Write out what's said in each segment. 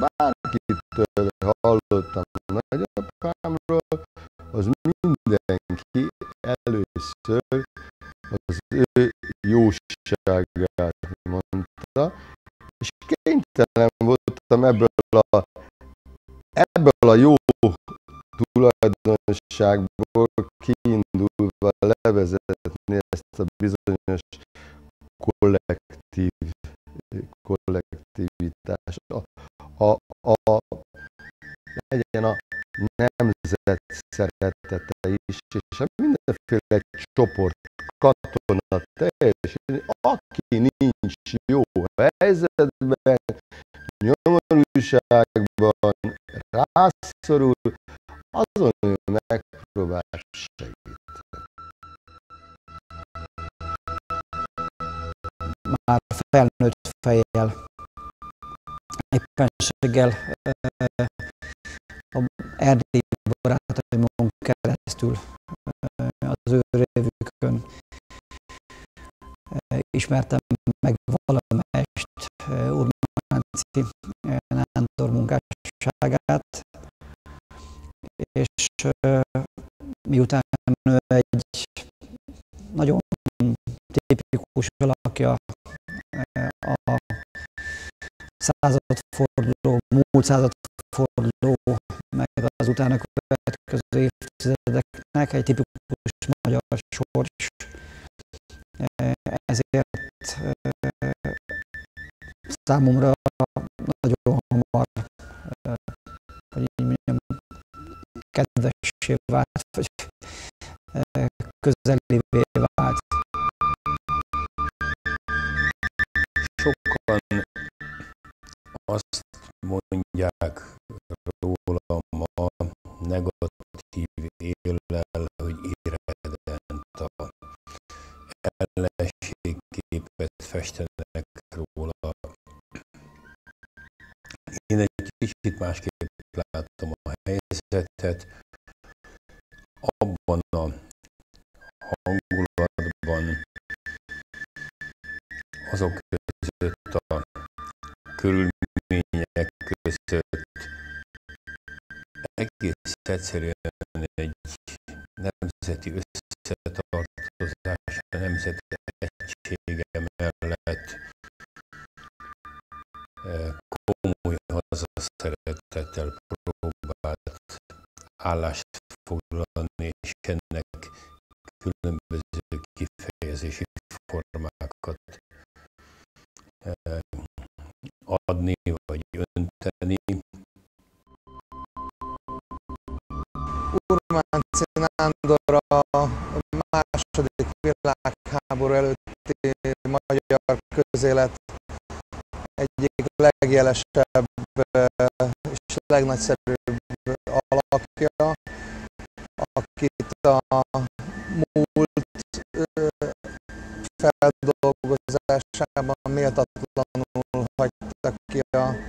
bárkitől hallottam nagyapámról, az mindenki először az ő jóságát mondta, és kénytelen voltam ebből a, ebből a jó tulajdonságból kiindulva levezetni ezt a bizonyos kollektív, kollektivitás. A, a, a, legyen a nemzet szeretete is, és a mindenféle csoport, katona, teljesen, aki nincs jó helyzetben, nyomorúságban, rászorul, azon ő megpróbál segíteni. Már felnőtt fejjel, éppenséggel a erdélyi barátaimon keresztül az ő révükön ismertem meg valamelyest Urmánci Nándor munkásságát, és miután ő egy nagyon tipikus alakja századforduló, múlt századforduló, meg az utána következő évtizedeknek egy tipikus magyar sors. Ezért számomra nagyon hamar, hogy így mondjam, kedvessé vált, vagy közelévé azt mondják rólam a negatív éllel, hogy irredent a ellenségképet festenek róla. Én egy kicsit másképp látom a helyzetet. Abban a hangulatban azok között a körülmények között egész egyszerűen egy nemzeti összetartozás, a nemzeti egysége mellett komoly hazaszeretettel próbált állást foglalni, és ennek különböző kifejezési formákat adni önteni. Urmánci Nándor a második világháború előtti magyar közélet egyik legjelesebb és legnagyszerűbb alakja, akit a múlt feldolgozásában méltatlanul hagytak ki a,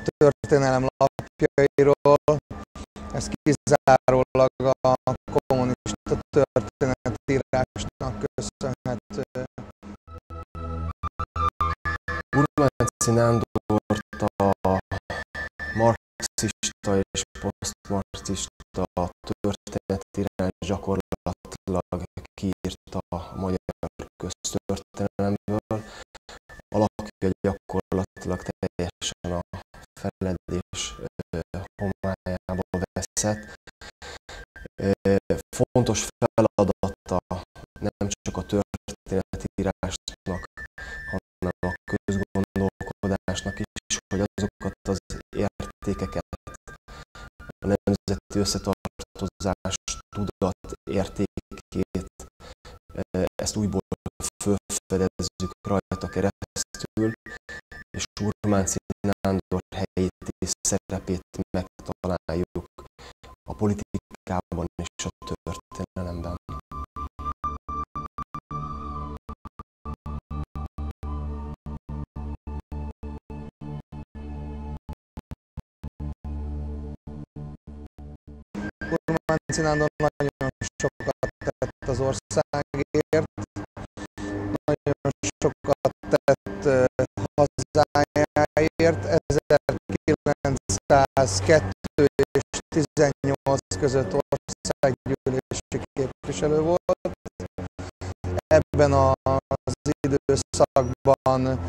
a történelem lapjairól. Ez kizárólag a kommunista történetírásnak köszönhető. Urmánci Nándort a marxista és posztmarxista történetírás gyakorlatilag kiírta homályába veszett. Fontos feladata nem csak a történetírásnak, hanem a közgondolkodásnak is, hogy azokat az értékeket, a nemzeti összetartozás tudat értékét, ezt újból fölfedezzük rajta keresztül, és és szerepét megtaláljuk a politikában és a történelemben. Urmánci Nándor nagyon sokat tett az országért, nagyon sokat tett hazájáért, országért 1902 és 18 között országgyűlési képviselő volt. Ebben az időszakban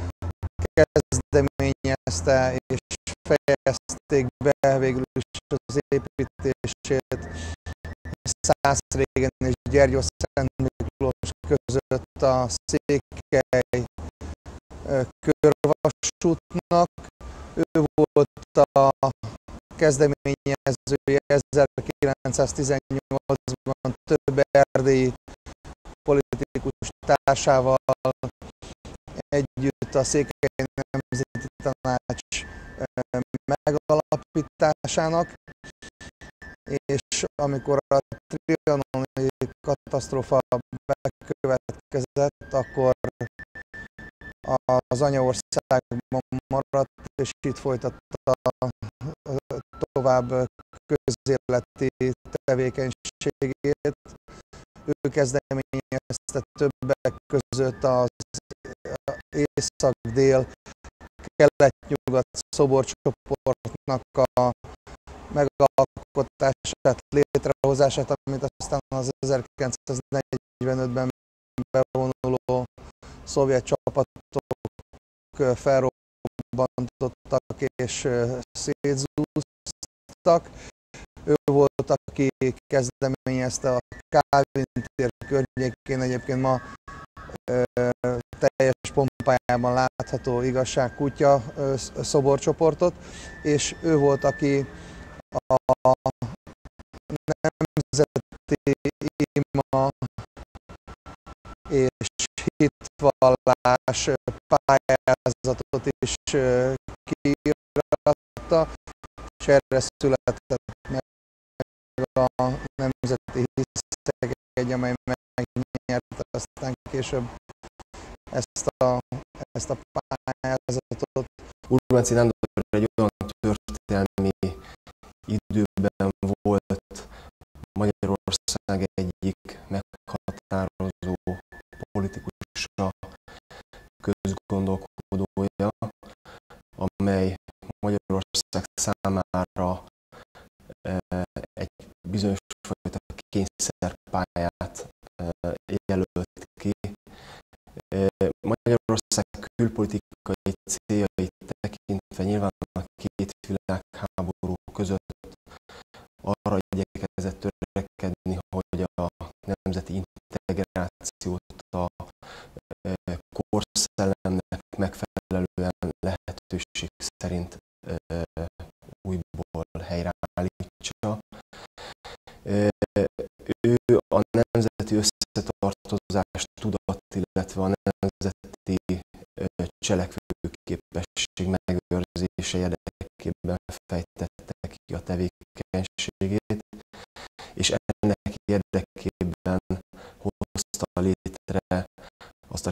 kezdeményezte és fejezték be végül is az építését Szászrégen és Gyergyó Szent Miklós között a Székely körvasútnak. Ő a kezdeményezője 1918-ban több erdélyi politikus társával együtt a Székely Nemzeti Tanács megalapításának, és amikor a trianoni katasztrófa bekövetkezett, akkor az anyaországban maradt, és itt folytatta tovább közéleti tevékenységét. Ő kezdeményezte többek között az észak-dél kelet-nyugat szoborcsoportnak a megalkotását, létrehozását, amit aztán az 1945-ben bevonuló szovjet csapatok felrobbantottak és szétzúztak. Ő volt, aki kezdeményezte a Kávin tér környékén, egyébként ma teljes pompájában látható igazságkutya szoborcsoportot, és ő volt, aki a nemzeti ima és hitvallás pályázatot is kiírta, és erre született meg a Nemzeti Hiszegegy, amely megnyerte aztán később ezt a, ezt a pályázatot. Urbanci Nándor egy olyan történelmi időben volt Magyarország egyik politikusa, közgondolkodója, amely Magyarország számára eh, egy bizonyos fajta kényszerpályát eh, jelölt ki. Eh, Magyarország külpolitikai céljait tekintve nyilván a két világháború között arra igyekezett törekedni, hogy a nemzeti integrációt a korszellemnek megfelelően lehetőség szerint újból helyreállítsa. Ő a nemzeti összetartozás tudat, illetve a nemzeti cselekvőképesség megőrzése érdekében fejtette ki a tevékenységét, és ennek érdekében hozta létre azt a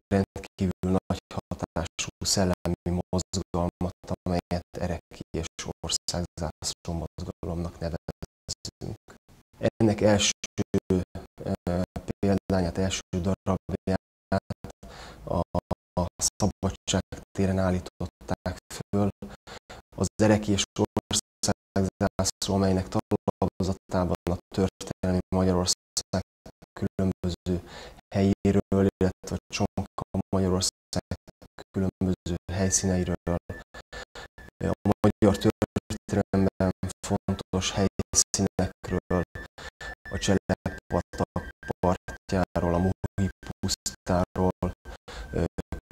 rendkívül nagy hatású szellemi mozgalmat, amelyet Ereki és országzászló mozgalomnak nevezünk. Ennek első példányát, első darabját a, szabadság téren állították föl. Az Ereki és országzászló, amelynek talapzatában a történelmi Magyarország különböző helyéről, illetve helyszíneiről, a magyar történelemben fontos helyszínekről, a Cseleppatak partjáról, a Muhi pusztáról,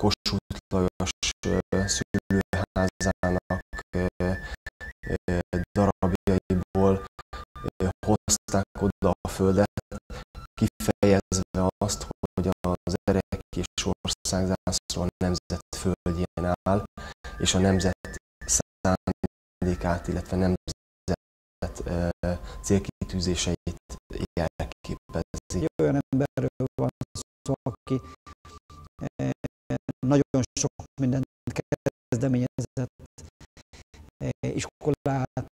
Kossuth Lajos szülőházának darabjaiból hozták oda a földet, kifejezve azt, hogy az erek és országzászló a nemzet földjén áll, és a nemzet szándékát, illetve nemzet célkitűzéseit jelképezi. Olyan emberről van szó, aki nagyon sok mindent kezdeményezett, iskolát,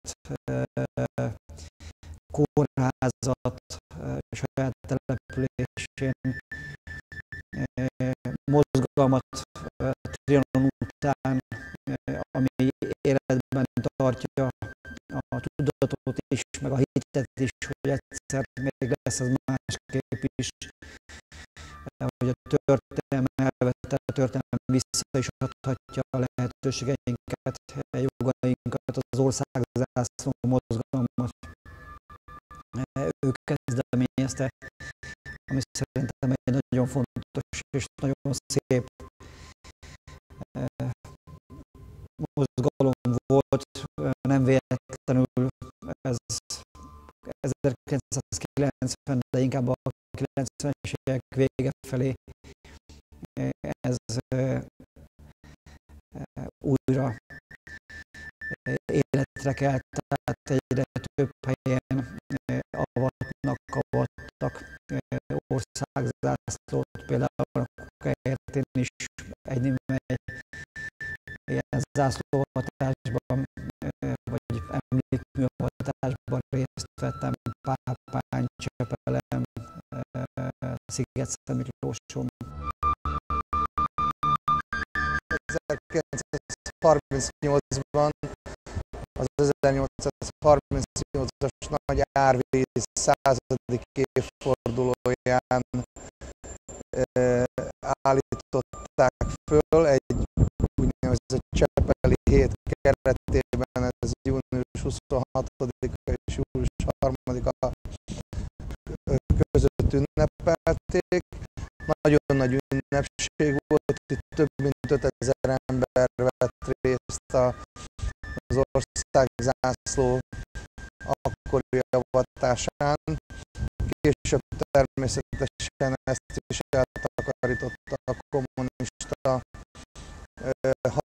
kórházat, saját településén, mozgalmat Trianon után, ami életben tartja a tudatot is, meg a hitet is, hogy egyszer még lesz az másképp is, hogy a történelem elvette, a történelem vissza is adhatja a lehetőségeinket, a jogainkat, az országzászló mozgalmat. Ő kezdeményezte, ami szerintem egy nagyon fontos és nagyon szép nem véletlenül ez 1990, de inkább a 90-es évek vége felé ez újra életre kelt, tehát egyre több helyen avatnak, avattak országzászlót, például a Kukaértén is egy ilyen zászlóhatásban, részt vettem Pápány, Csepelem, sziget Miklóson. 1938-ban az 1838-as nagy árvíz századik évfordulóján állították föl egy úgynevezett Csepeli hét keretében, ez június 26-a 3-a között ünnepelték. Nagyon nagy ünnepség volt, itt több mint 5000 ember vett részt az ország zászló akkori avatásán. Később természetesen ezt is eltakarította a kommunista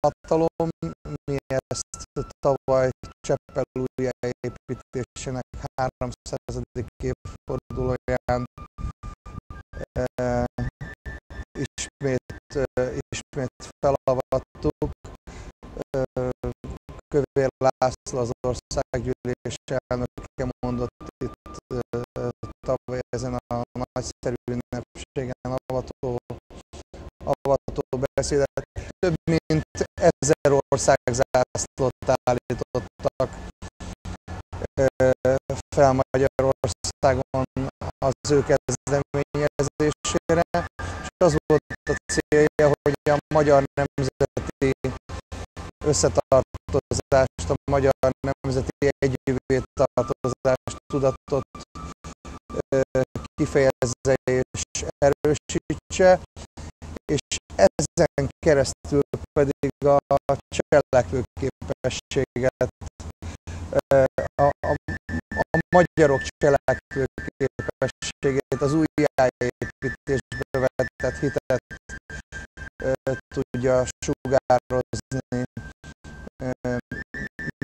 hatalom. Mi ezt tavaly Cseppel újjáépítésének 300. évfordulóján ismét, ismét felavattuk. Kövér László az országgyűlés elnöke mondott itt tavaly ezen a nagyszerű ünnepségen avató, avató beszédet. Több mint ezer ország zászlót állítottak fel Magyarországon az ő kezdeményezésére, és az volt a célja, hogy a magyar nemzeti összetartozást, a magyar nemzeti együvé tartozást, tudatot kifejezze és erősítse, és ezen keresztül pedig a cselekvőképességet, a, a, magyarok cselekvőképességét, az újjáépítésbe vetett hitet tudja sugározni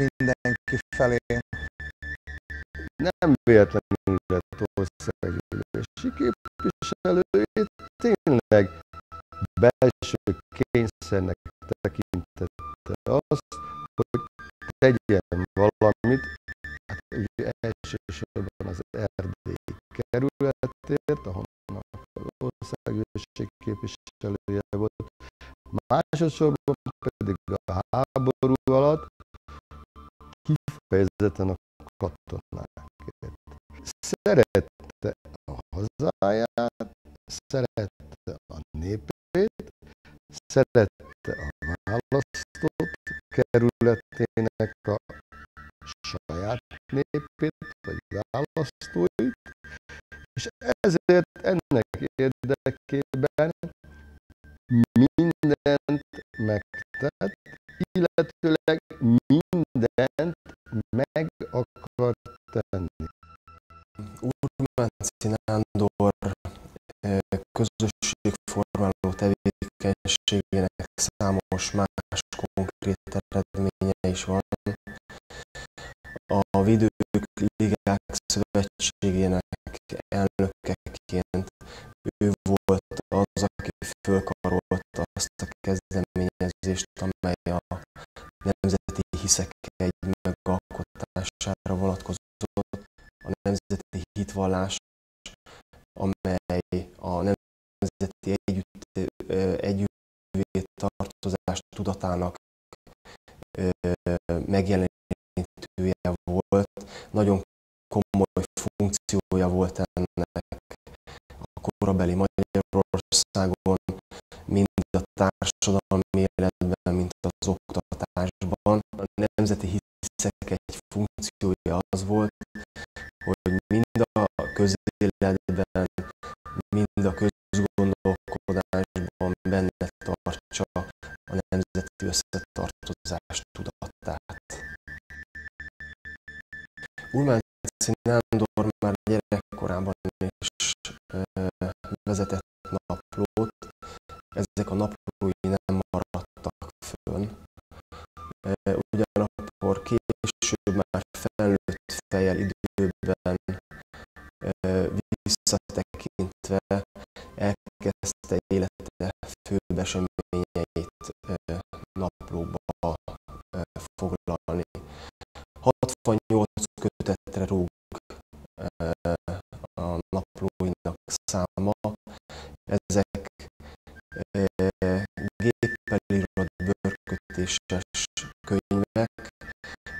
mindenki felé. Nem véletlenül lett országgyűlési képviselő, tényleg belső kényszernek tekintette azt, hogy tegyen elsősorban az Erdély kerületért, ahonnan az országgyűlési képviselője volt, másodszorban pedig a háború alatt kifejezetten a katonákért. Szerette a hazáját, szerette a népét, szerette a választott kerületének a saját népét, vagy választóit, és ezért ennek érdekében mindent megtett, illetőleg mindent meg akar tenni. Urmánci Nándor közösségformáló tevékenységének számos más konkrét eredménye is van. A Vidők Ligák Szövetségének elnökeként ő volt az, aki fölkarolta azt a kezdeményezést, amely a nemzeti hiszek egy megalkotására vonatkozott, a nemzeti hitvallás, amely a nemzeti együtt, együtt tartozás tudatának megjelenítője volt, nagyon komoly funkciója volt ennek a korabeli Magyarországon, mind a társadalmi életben, mint az oktatásban. A nemzeti hiszek egy funkciója az volt, hogy mind a közéletben, mind a közgondolkodásban benne tartsa a nemzeti összetartozás tudatát. Ulmán Nándor már gyerekkorában is vezetett naplót, ezek a naplói nem maradtak fönn. Ugyanakkor később már felnőtt fejjel időben visszatekintve elkezdte élete főbb eseményeit naplóba foglalni. 68 kötetre rúg a naplóinak száma. Ezek géppel írott bőrkötéses könyvek,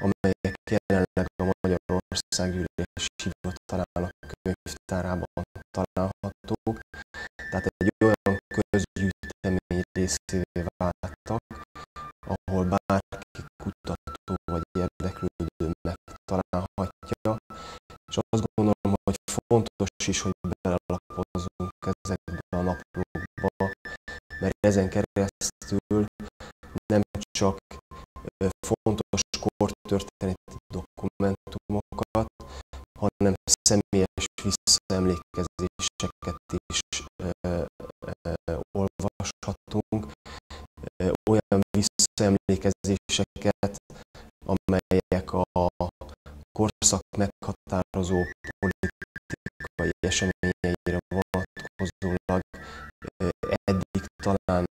amelyek jelenleg a Magyarország hivatalán a könyvtárában találhatók. Tehát egy olyan közgyűjtemény részévé váltak, fontos is, hogy belelapozzunk ezekbe a naplókba, mert ezen keresztül nem csak fontos kortörténeti dokumentumokat, hanem személyes visszaemlékezéseket is olvashatunk, olyan visszaemlékezéseket, amelyek a korszak meghatározó eseményeire vonatkozólag eddig talán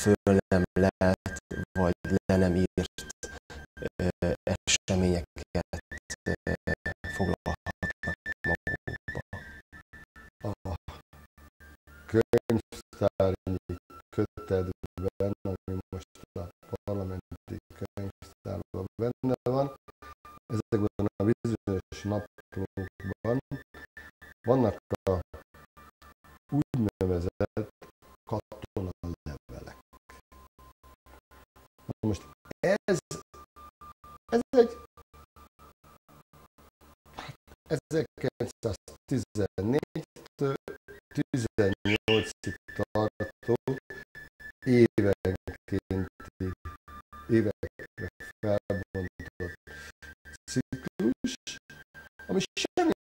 föl nem lehet, vagy le nem írt eseményeket foglalhatnak magukba. A könyvtárnyi kötetben,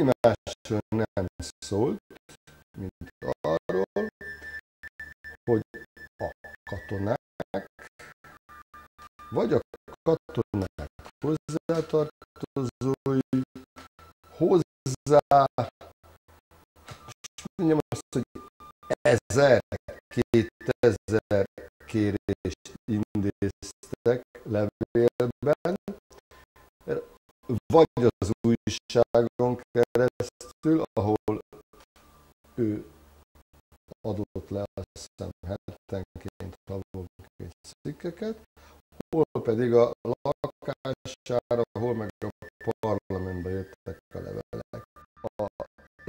másról nem szólt, mint arról, hogy a katonák, vagy a katonák hozzátartozói hozzá, mondjam azt, hogy ezer, kétezer kérést intéztek levélben, vagy az újságon keresztül, ahol ő adott le azt hiszem hetenként, havonként cikkeket, hol pedig a lakására, hol meg a parlamentbe jöttek a levelek. A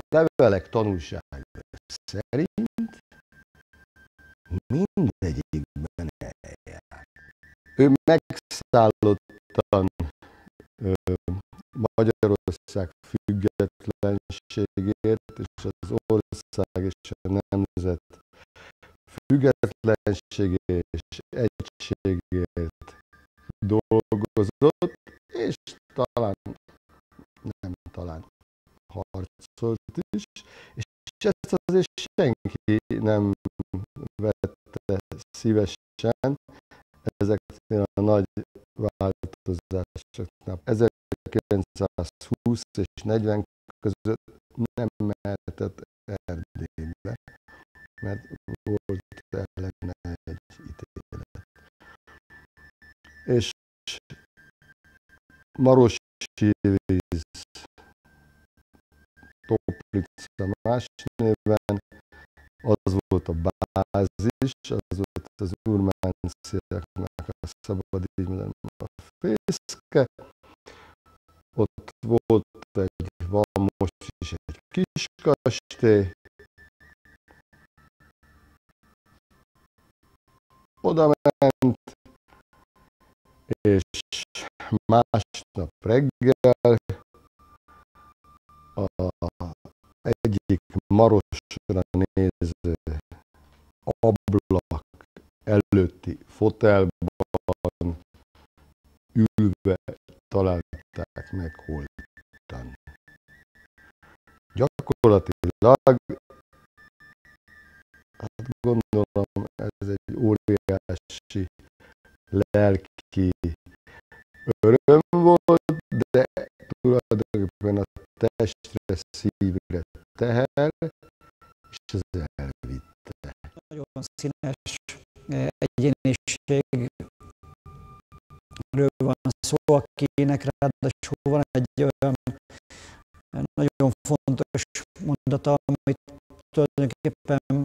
levelek tanulsága szerint mindegyikben eljár. Ő megszállottan ö, Magyarország függetlenségért és az ország és a nemzet függetlenségért és egységért dolgozott, és talán, nem talán, harcolt is, és ezt azért senki nem vette szívesen ezeknél a nagy változásoknál. 1920 és 40 között nem mehetett Erdélybe, mert volt ellene egy ítélet. És Marosi víz Toplica más néven, az volt a bázis, az volt az urmánciáknak a szabad így mondani, a fészke. Ott volt egy, is egy kis kastély. Oda ment, és másnap reggel a egyik marosra néző ablak előtti fotelban ülve találták meg holtan. Gyakorlatilag, hát gondolom ez egy óriási lelki öröm volt, de tulajdonképpen a testre, szívre teher, és ez elvitte. Nagyon színes eh, egyéniségről van szó, akinek ráadásul van egy olyan nagyon fontos mondata, amit tulajdonképpen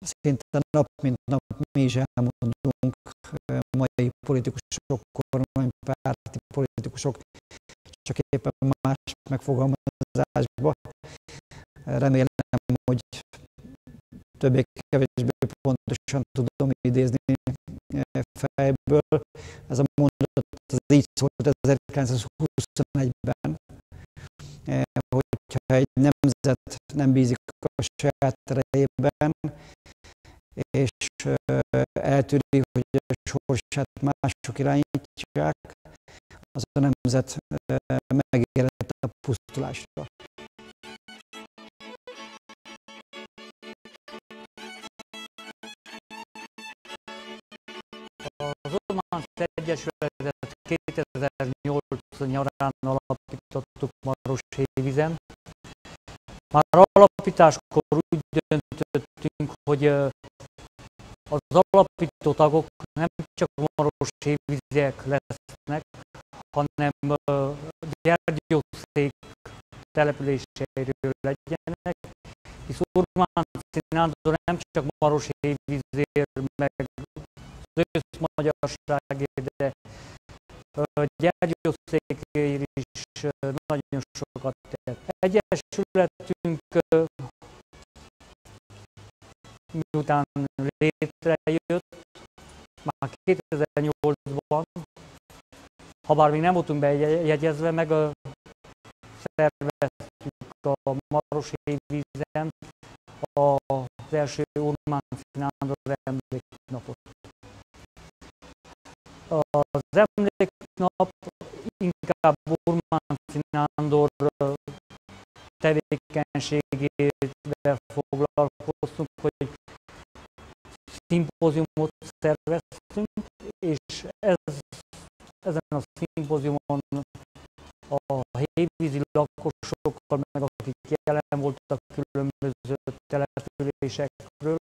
szinte nap mint nap mi is elmondunk mai politikusok, kormánypárti politikusok, csak éppen más megfogalmazásba. Remélem, hogy többé-kevésbé pontosan tudom idézni fejből. Ez a mondat az így szólt 1921-ben, eh, hogyha egy nemzet nem bízik a saját erejében, és eltűri, hogy a sorsát mások irányítják, az a nemzet megérett a pusztulásra. Az Ormán Egyesületet 2008 nyarán alapítottuk Maroshévizen. Már alapításkor úgy döntöttünk, hogy az alapító tagok nem csak Maroshéviziek lesznek, hanem Gyergyószék településeiről legyenek, hisz Urmán Nándor nem csak Maroshévizér, meg az őszmagyarságért, de Gyergyószékért is nagyon sokat tett. Egyesületünk miután létrejött, már 2008-ban, ha bár még nem voltunk bejegyezve, meg a szerveztük a Marosi vízen az első Urmán Nándor emléknapot. Az emléknap inkább Urmán Nándor tevékenységével foglalkoztunk, hogy szimpóziumot szerveztünk, és ez, ezen a szimpóziumon a hévízi lakosokkal, meg akik jelen voltak különböző településekről,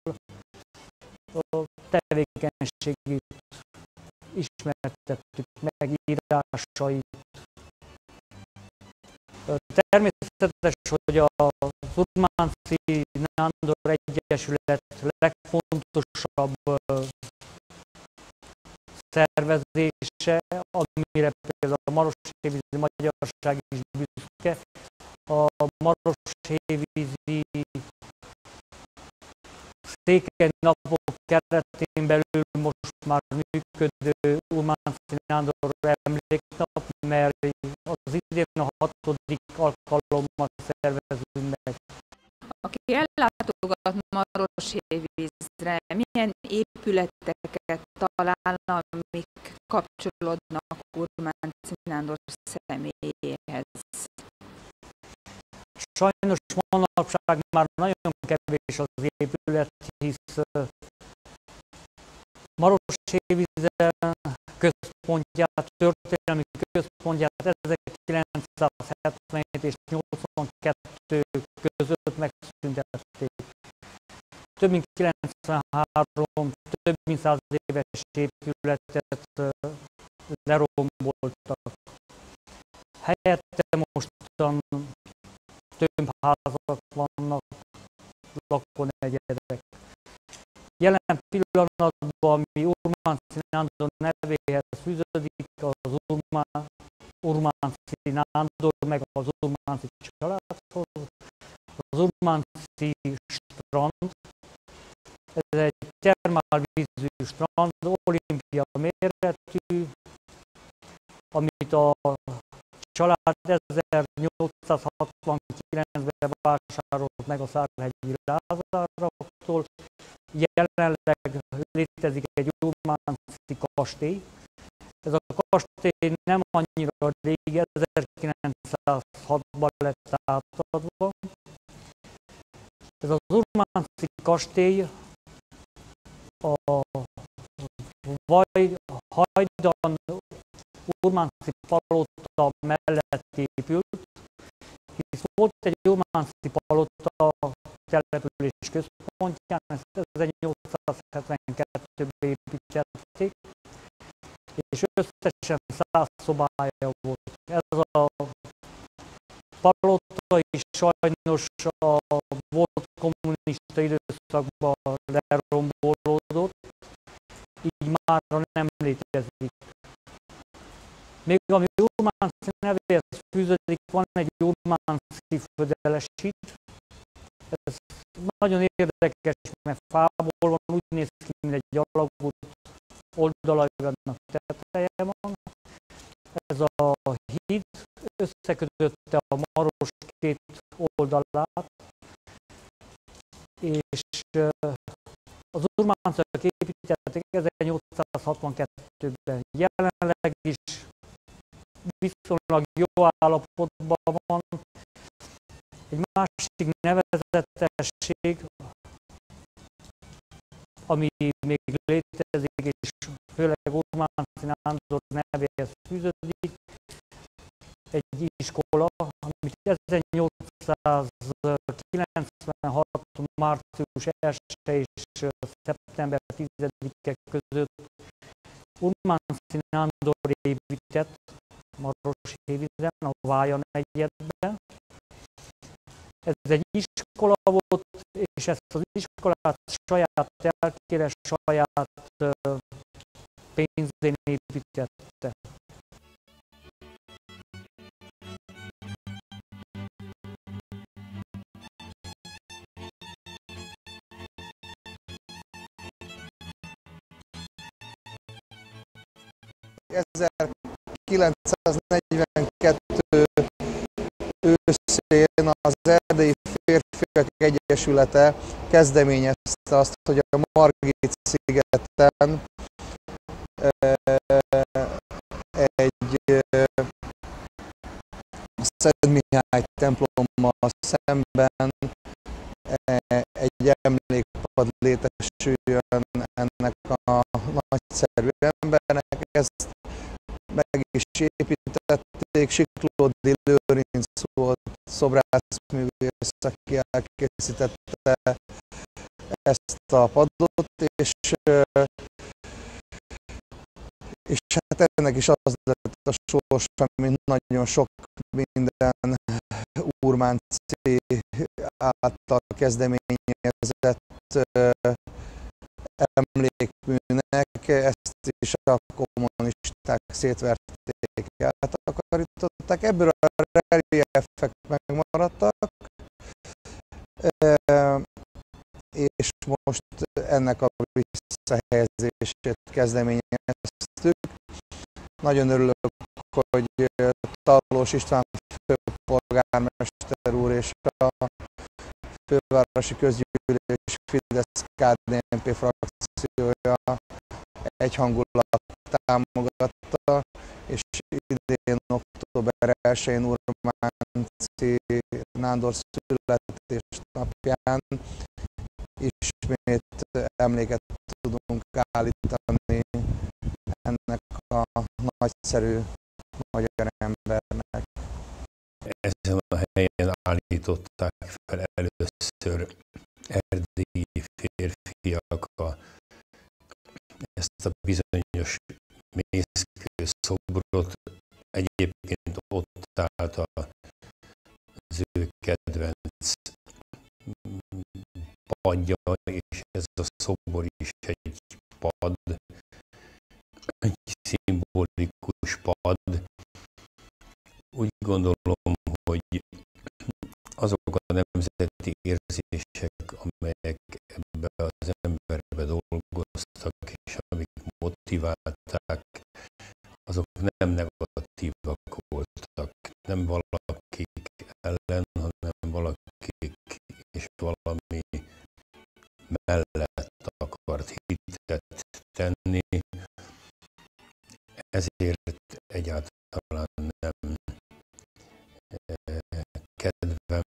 a tevékenységét ismertettük meg írásait. Természetes, hogy a Urmánci Nándor Egyesület legfontosabb szervezése, amire például a Maroshévízi Magyarság is büszke. A Maroshévízi székely napok keretén belül most már működő Urmán Nándor emléknap, mert idén a hatodik alkalommal szervezünk meg. Aki ellátogat Maroshévízre, milyen épületeket talál, amik kapcsolódnak Urmán Nándor személyéhez? Sajnos manapság már nagyon kevés az épület, hisz Maroshévize központját, történelmi központját 1977 és 82 között megszüntették. Több mint 93, több mint 100 éves épületet leromboltak. Helyette mostan tömbházak vannak, lakónegyedek. Jelen pillanatban, mi Urmán Nándor nevéhez fűződik, az Urmán, Urmánci Nándor, meg az Urmánci családhoz. Az Urmánci strand, ez egy termálvízű strand, olimpia méretű, amit a család 1869-ben vásárolt meg a Szárhegyi Lázároktól. Jelenleg létezik egy Urmánci kastély. Ez a kastély nem annyira régi, 1906-ban lett átadva. Ez az Urmánci kastély a Vaj, Hajdan Urmánci palota mellett épült, hisz volt egy Urmánci palota település központján, ezt 1872-ben építették, és összesen száz szobája volt. Ez a palota is sajnos a volt kommunista időszakban lerombolódott, így már nem létezik. Még ami Urmánci nevéhez fűződik, van egy Urmánci födelesít. Ez nagyon érdekes, mert fából van, úgy néz ki, mint egy alagút oldalainak teteje van. Ez a híd összekötötte a Maros két oldalát, és az Urmáncok építették 1862-ben. Jelenleg is viszonylag jó állapotban van. Egy másik nevezetesség, ami még létezik, főleg Urmánci Nándor nevéhez fűződik, egy iskola, amit 1896. március 1 és szeptember 10-e között Urmánci Nándor épített, Maroshévizen, a Vája negyedben. Ez egy iskola volt, és ezt az iskolát saját telkére, saját pénzén építette. Ezer 1942 őszén az Erdélyi Férfiak Egyesülete kezdeményezte azt, hogy a Margit szigeten Szent Mihály templommal szemben egy emlékpad létesüljön ennek a nagyszerű embernek. Ezt meg is építették. Siklódi Lőrinc volt szobrászművész, aki elkészítette ezt a padot, és, és hát ennek is az lett a sorsa, mint nagyon sok minden Urmánci által kezdeményezett emlékműnek, ezt is a kommunisták szétverték, eltakarították. Ebből a reliefek megmaradtak, és most ennek a visszahelyezését kezdeményeztük. Nagyon örülök, hogy Tallós István főpolgármester úr és a fővárosi közgyűlés Fidesz KDNP frakciója egyhangulat támogatta, és idén október 1-én Urmánci Nándor születésnapján ismét emléket tudunk állítani nagyszerű magyar embernek. Ezen a helyen állították fel először erdélyi férfiak a, ezt a bizonyos mészkő szobrot. Egyébként ott állt az ő kedvenc padja, és ez a szobor is egy pad, egy szimbolikus pad, úgy gondolom, hogy azok a nemzeti érzések, amelyek ebbe az emberbe dolgoztak, és amik motiválták, azok nem negatívak voltak, nem valakik ellen, hanem valakik és valami mellett akart hitet tenni, ezért egyáltalán nem eh, kedvem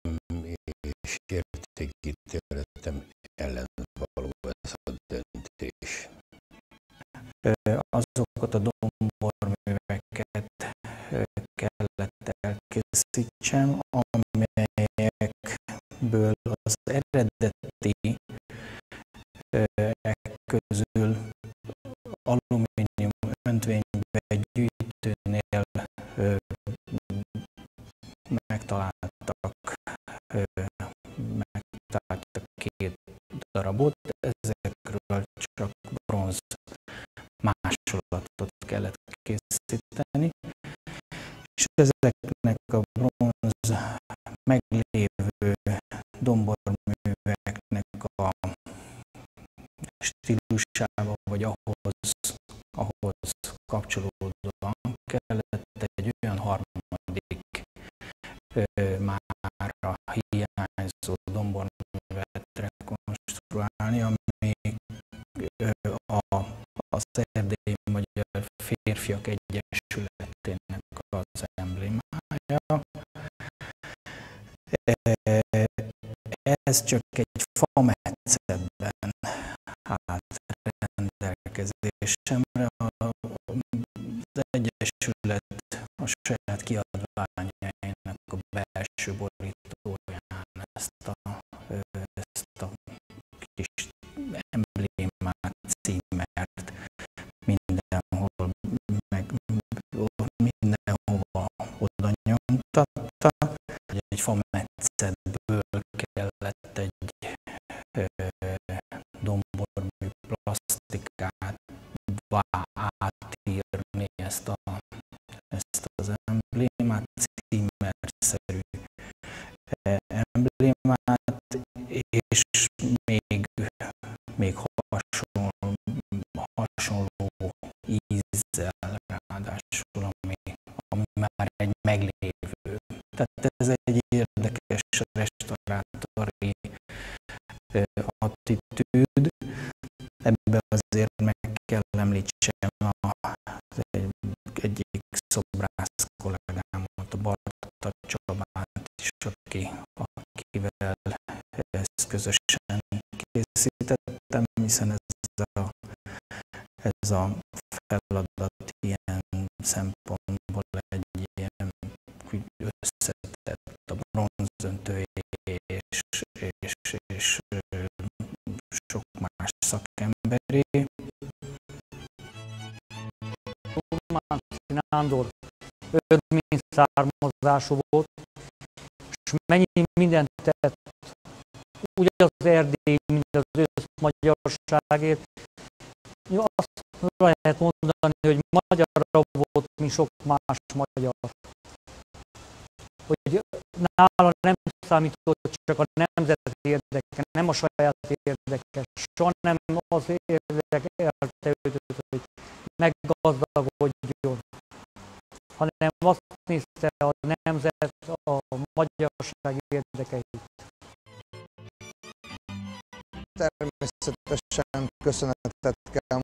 és értékítéletem ellen való ez a döntés. Ö, Azokat a domborműveket ö, kellett elkészítsem, amelyekből az eredeti ek közül megtaláltak két darabot, ezekről csak bronz másolatot kellett készíteni, és ezeknek a bronz meglévő domborműveknek a stílusába, vagy ahhoz, ahhoz kapcsolódóan kellett egy olyan harmadik ö, hiányzó domborművet rekonstruálni, ami a, az Erdély Magyar Férfiak Egyesületének az emblémája. Ez csak egy fametszetben állt rendelkezésemre. Az Egyesület a saját kiadványainak a belső címert mindenhol, meg mindenhova oda nyomtatta. Egy fametszetből kellett egy ö, dombormű plastikát átírni ezt, a, ezt az emblémát, címerszerű emblémát, és hasonló ízzel ráadásul, ami, ami már egy meglévő. Tehát ez egy érdekes restaurátori attitűd. Ebbe azért meg kell említsem a, egy, egyik szobrász kollégámat, a Barta Csabát is, aki, akivel ezt közösen készítettem, hiszen ez a, ez a feladat ilyen szempontból egy ilyen összetett a bronzöntő és, és, és sok más szakemberé. Mánci Nándor örmény származású volt, és mennyi mindent tett úgy az Erdély, mint az ősz magyarságért. Azt lehet mondani, hogy magyarra volt, mint sok más magyar. Hogy nála nem számított csak a nemzet érdeke, nem a saját érdeke, soha nem az érdeke elteődött, hogy meggazdagodjon, hanem azt nézte a nemzet, a magyarság érdekeit. Természetesen köszönetet kell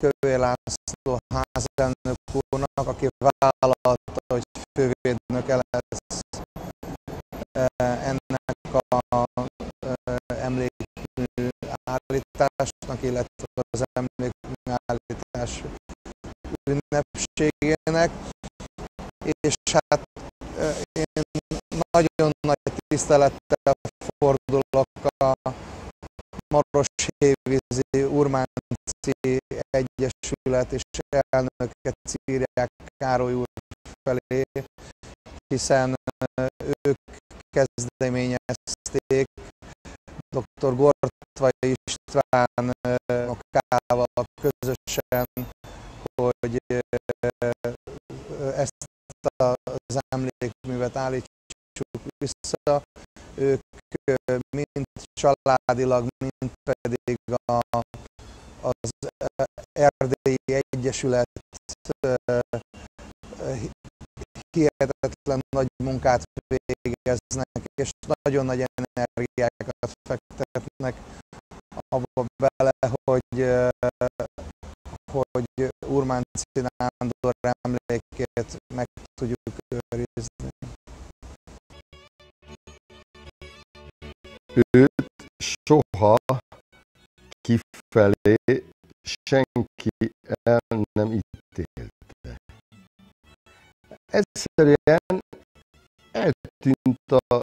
mondanom Kövé László házelnök úrnak, aki vállalta, hogy fővédnöke lesz eh, ennek a eh, emlékmű állításnak, illetve az emlékmű állítás ünnepségének. És hát eh, én nagyon nagy tisztelettel fordulok a Maroshévízi Urmánci Egyesület és elnöke Círiák Károly úr felé, hiszen ők kezdeményezték dr. Gortvai István Okával közösen, hogy ezt az emlékművet állítsuk vissza. Ők mind családilag, mind pedig a, az Erdélyi Egyesület hihetetlen nagy munkát végeznek, és nagyon nagy energiákat fektetnek abba bele, hogy, hogy Urmánci Nándor emlékét meg tudjuk őrizni. Őt soha kifelé senki el nem ítélte. Egyszerűen eltűnt a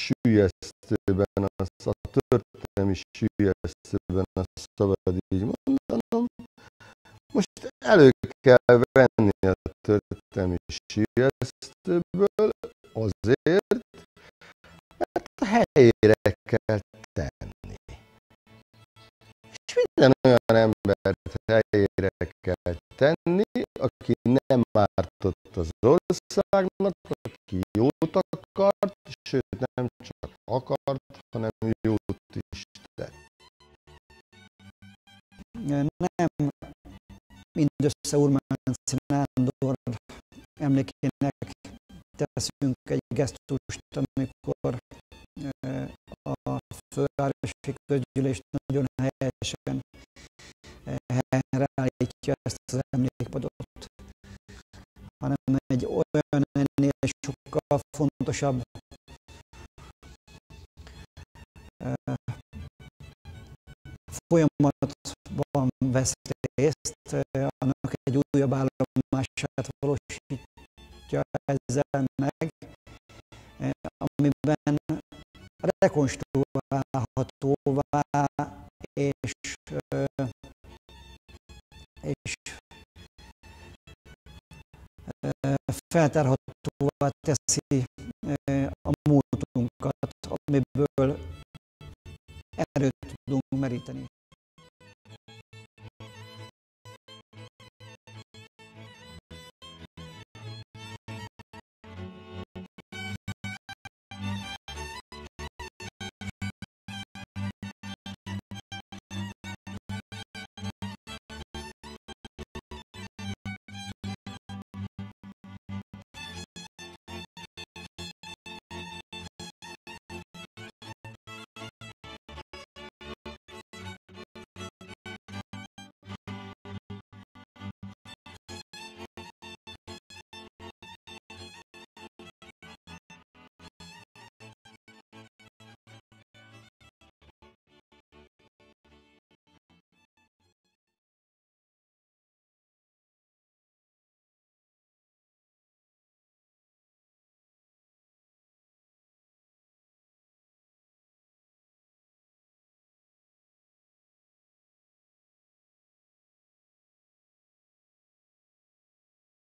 sülyeztőben, az a történelmi sülyeztőben, a szabad így mondanom. Most elő kell venni a történelmi sülyeztőből tenni, aki nem ártott az országnak, aki jót akart, sőt nem csak akart, hanem jót is tett. Nem mindössze Urmánci Nándor emlékének teszünk egy gesztust, amikor a fővárosi közgyűlés nagyon helyesen ezt az emlékpadot, hanem egy olyan ennél sokkal fontosabb folyamatban vesz részt, annak egy újabb állomását valósítja ezzel meg, amiben rekonstruálhatóvá és, és feltárhatóvá teszi a múltunkat, amiből erőt tudunk meríteni.